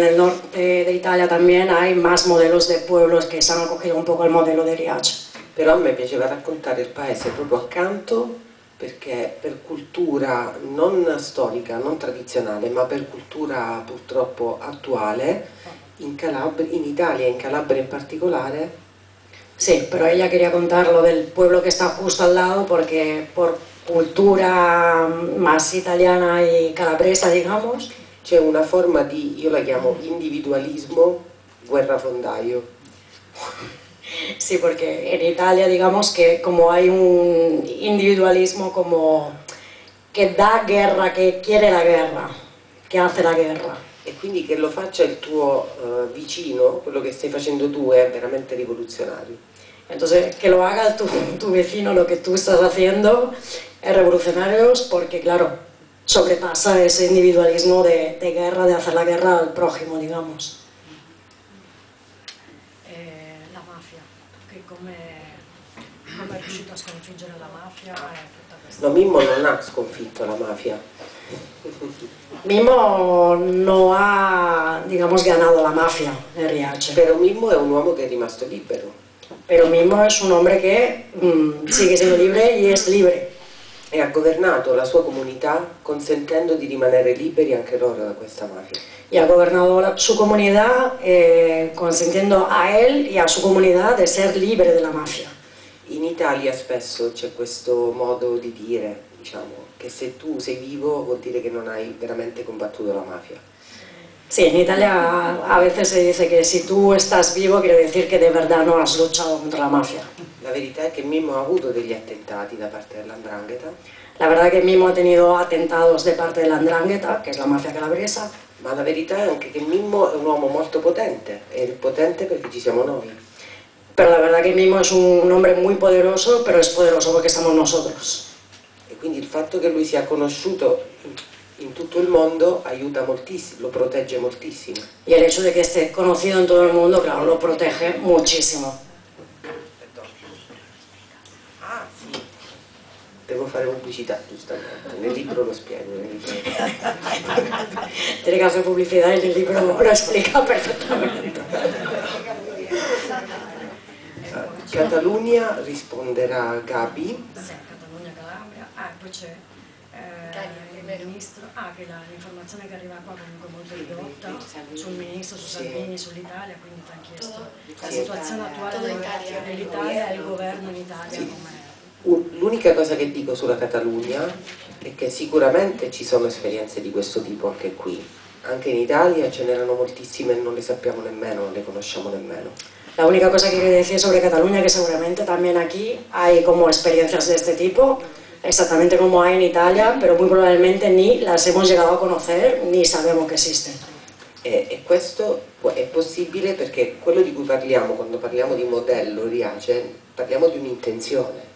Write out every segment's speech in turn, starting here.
En el norte de Italia también hay más modelos de pueblos que se han acogido un poco al modello di Riace. Però a me piaceva raccontare il paese proprio accanto perché per cultura non storica, non tradizionale, ma per cultura purtroppo attuale, in, Calabria, in Italia in Calabria in particolare, Sí, pero ella quería contar lo del pueblo que está justo al lado porque por cultura más italiana y calabresa, digamos, c'è una forma di, io la chiamo individualismo guerrafondaio. Sí, porque en Italia digamos que como hay un individualismo como que da guerra, que quiere la guerra, que hace la guerra. E quindi che lo faccia il tuo eh, vicino, quello che stai facendo tu è veramente rivoluzionario. Entonces, que lo haga tu, tu vecino lo que tú estás haciendo es revolucionario porque, claro, sobrepasa ese individualismo de, de guerra, de hacer la guerra al prójimo, digamos. Eh, la mafia, che come, come è riuscito a sconfiggere la mafia e tutta questa... No, Mimmo non ha sconfitto la mafia, Mimo no ha, digamos, ganado la mafia en Riace, però Mimmo è un uomo è rimasto libero. Pero Mimo es un hombre que mm, sigue siendo libre y es libre. E ha governato la sua comunità consentendo di rimanere liberi anche loro da questa mafia. Y ha gobernado la- su comunidad eh, consintiendo a él y a su comunidad de ser libre de la mafia. In Italia spesso c'è questo modo di dire, diciamo, che se tu sei vivo vuol dire che non hai veramente combattuto la mafia. Sí, en Italia a veces se dice que si tú estás vivo quiere decir que de verdad no has luchado contra la mafia. La verità è che Mimmo ha avuto degli attentati da parte dell'andrangheta, La verdad que Mimo ha tenido atentados de parte de la Andrangheta, que es la mafia calabresa, ma la verità è anche che Mimmo è un uomo molto potente, è potente perché ci siamo noi. pero la verdad que Mimo es un hombre muy poderoso, pero es poderoso porque estamos nosotros. E quindi il fatto che lui sia conosciuto in, in tutto il mondo aiuta moltissimo, lo protegge moltissimo. Y el hecho de que esté conocido en todo el mundo, claro, lo protege muchísimo. Ah, sì. Devo fare pubblicità, giustamente. Nel libro lo spiego. nel libro. Tiene que hacer publicidad y el libro lo explica perfectamente. Catalunya risponderà Gabi. Sì, Catalogna, Calabria. Ah, e poi c'è eh, il ministro. Ah, che l'informazione che arriva qua comunque molto ridotta sul ministro, su Sì. Salvini, sull'Italia, quindi ti hanno chiesto la Sì. situazione attuale del- dell'Italia e il governo in Italia come... L'unica cosa che dico sulla Catalogna è che sicuramente ci sono esperienze di questo tipo anche qui. Anche in Italia ce n'erano moltissime e non le sappiamo nemmeno, non le conosciamo nemmeno. La única cosa que quiero decir sobre Cataluña, que seguramente también aquí hay como experiencias de este tipo, exactamente como hay en Italia, pero muy probablemente ni las hemos llegado a conocer ni sabemos que existen. E, e questo è possibile perché quello di cui parliamo quando parliamo di modello Riace, parliamo di un'intenzione.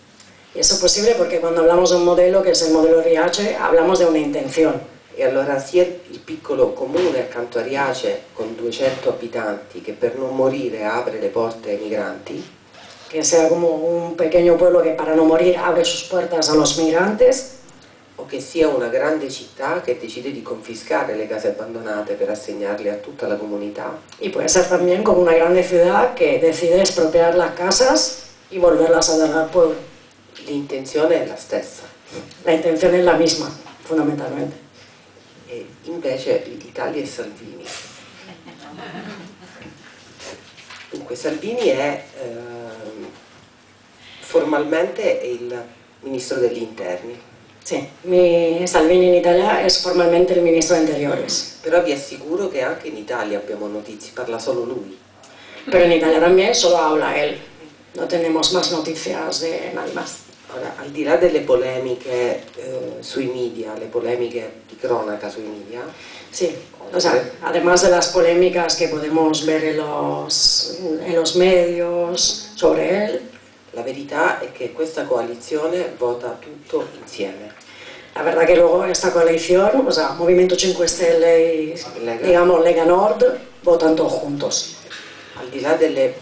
Y eso es posible porque cuando hablamos de un modelo, que es el modelo Riace, hablamos de una intención. E allora sia il piccolo comune accanto a Riace con 200 abitanti che per non morire apre le porte ai migranti, Que sea como un pequeño pueblo que para no morir abre sus puertas a los migrantes, o che sia una grande città che decide di confiscare le case abbandonate per assegnarle a tutta la comunità, y puede ser también como una grande ciudad que decide expropiar las casas y volverlas a dar al pueblo. L'intenzione è la stessa. La intención es la misma, fundamentalmente. E invece l'Italia è Salvini. Dunque Salvini è ehm, formalmente il ministro degli interni, Sí, mi Salvini en Italia es formalmente el ministro de Interiores, però vi assicuro che anche in Italia abbiamo notizie, parla solo lui. pero en Italia también solo habla él. No tenemos más noticias de nadie más. Ora, al di là delle polemiche eh, sui media, le polemiche di cronaca sui media, Sí, o sea, además de las polémicas que podemos ver en los, en los medios sobre él, la verità è che questa coalizione vota tutto insieme. la verdad que luego esta coalición, o sea, Movimiento 5 Stelle y, Lega. digamos, Lega Nord, votan todos juntos. Al di là delle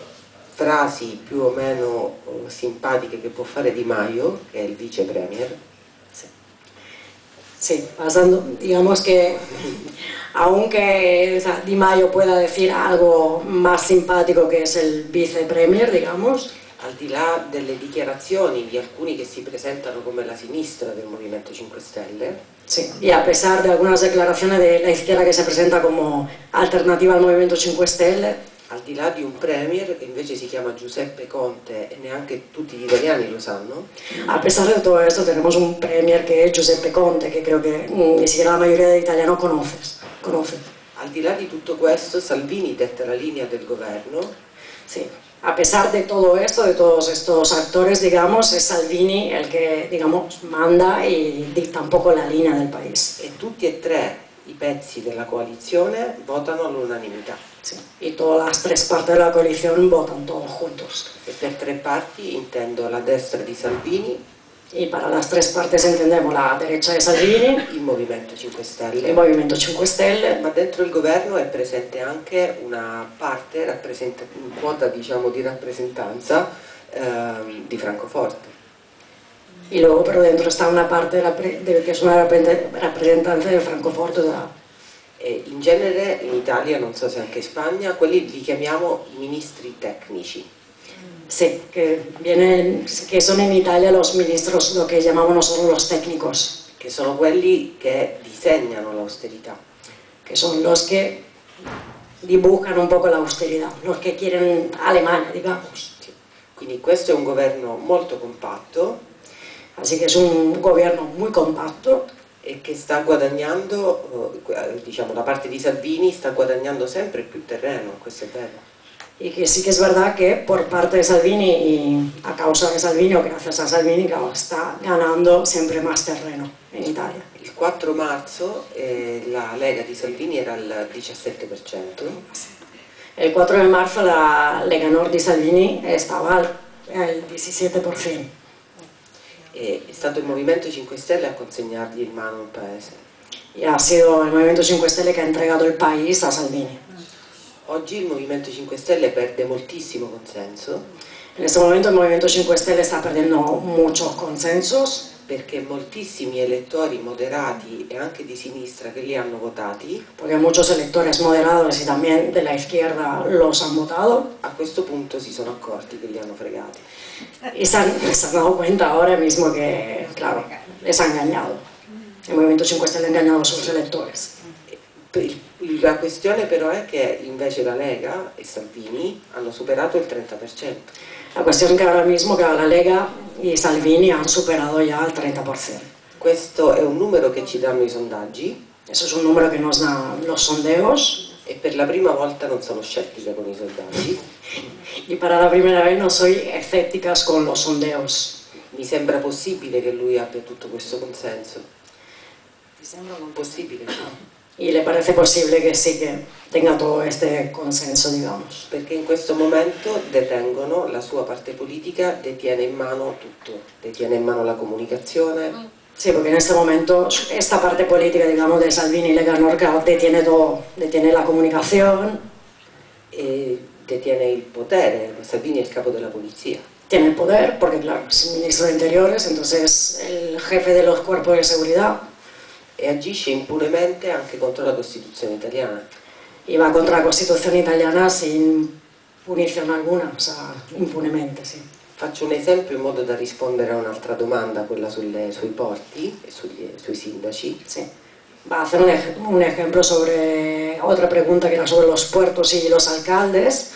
frasi più o meno eh, simpatiche che può fare Di Maio, che è il vice premier, Sí, pasando, digamos que aunque o sea, Di Maio pueda decir algo más simpático que es el vicepremier, digamos, al di là delle dichiarazioni di alcuni che si presentano come la sinistra del Movimento 5 Stelle, sí, y a pesar de algunas declaraciones de la izquierda que se presenta como alternativa al Movimiento 5 Stelle, al di là di un premier che invece si chiama Giuseppe Conte e neanche tutti gli italiani lo sanno. A pesar de todo esto tenemos un premier que es Giuseppe Conte, que creo que ni siquiera la mayoría de italianos conoces, conoce. Al di là di tutto questo Salvini detta la linea del governo. Sí. A pesar de todo esto, de todos estos actores, digamos, es Salvini el que, digamos, manda y dicta un poco la línea del país. E tutti e tre i pezzi della coalizione votano all'unanimità. Sí. Y todas las tres partes de la coalición votan todos juntos. E per tre parti intendo la destra di Salvini. Y para las tres partes entendemos la derecha de Salvini, il Movimento 5 Stelle, il Movimento 5 Stelle, ma dentro il governo è presente anche una parte, una quota diciamo, di rappresentanza eh, di Francoforte. Y luego, pero dentro está una parte de la, de, que es una rappresentanza di Francoforte da e in genere in Italia, non so se anche in Spagna, quelli li chiamiamo ministri tecnici. Sí, que, vienen, que son en Italia los ministros, lo que llamamos nosotros los técnicos. Che sono quelli che disegnano l'austerità. Que son los que dibujan un poco la austeridad, los que quieren Alemania, digamos. Sì. Quindi questo è un governo molto compatto. Así que es un gobierno muy compacto e che sta guadagnando, eh, diciamo da parte di Salvini, sta guadagnando sempre più terreno, questo è vero. Y que sí que es verdad que por parte de Salvini y a causa de Salvini o gracias a Salvini está ganando sempre más terreno in Italia. Il 4 marzo eh, la Lega di Salvini era al 17%. Il 4 marzo la Lega Nord di Salvini stava al 17% e è stato il Movimento 5 Stelle a consegnargli in mano il paese. E ha sido il Movimento 5 Stelle che ha entregato il paese a Salvini. Oggi il Movimento 5 Stelle perde moltissimo consenso. In questo momento il Movimento 5 Stelle sta perdendo muchos consensos perché moltissimi elettori moderati e anche di sinistra che li hanno votati perché muchos electores moderados y también de la izquierda los han votado. a questo punto si sono accorti che li hanno fregati. Y se han, se han dado cuenta ahora mismo que claro, les ha engañado. Il Movimento 5 Stelle ha engañado a sus electores. La questione però è che invece la Lega e Salvini hanno superato il 30% la cuestión que ahora mismo que la Lega y Salvini han superado ya el 30%. Questo è un numero che ci danno i sondaggi. Eso es un número que nos dan los sondeos. E per la prima volta non sono scettica con i sondaggi. y para la primera vez no soy escéptica con los sondeos. Mi sembra possibile che lui abbia tutto questo consenso. Mi sembra possibile? Y le parece posible que sí que tenga todo este consenso, digamos. Perché in questo momento detengono la sua parte politica, detiene in mano tutto, detiene in mano la comunicazione. Sí, porque en este momento esta parte política, digamos, de Salvini y Lega Nord detiene todo, detiene la comunicación. E detiene il potere, Salvini è il capo della polizia. Tiene el poder, porque claro, es ministro de Interiores, entonces el jefe de los cuerpos de seguridad e agisce impunemente anche contro la Costituzione italiana. Y va contra la Costituzione italiana sin punición alguna, o sea, impunemente, sì. Faccio un esempio in modo da rispondere a un'altra domanda, quella sulle, sui porti e sugli, sui sindaci. Sì. Va a hacer un, un ejemplo sobre otra pregunta que era sobre los puertos y los alcaldes.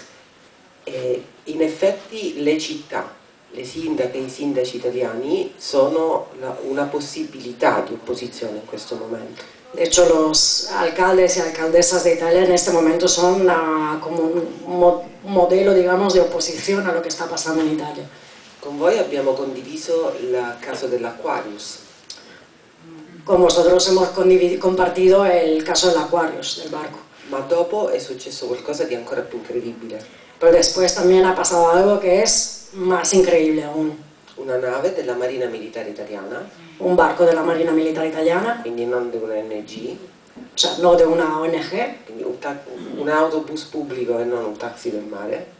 E in effetti le città le sindache e i sindaci italiani sono la, una possibilità di opposizione in questo momento. De hecho, los alcaldes y alcaldesas de Italia en este momento son una, como un mo modelo, digamos, de oposición a lo que está pasando en Italia. Con voi abbiamo condiviso il caso dell'Aquarius. Con vosotros hemos compartido el caso del Aquarius, del barco. Ma dopo è successo qualcosa di ancora più incredibile. Pero después también ha pasado algo que es más increíble aún. Una nave della Marina Militare Italiana. Un barco della Marina Militare Italiana. Quindi non di un'ONG. Cioè, no di una ONG. Quindi un, un, autobus pubblico e non un taxi del mare.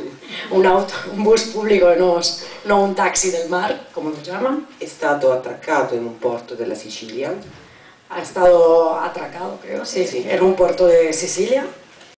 un, auto, un, bus pubblico e non no un taxi del mare, come lo chiamano. È stato attraccato in un porto della Sicilia. ha estado atracado, creo, sí, en un puerto de Sicilia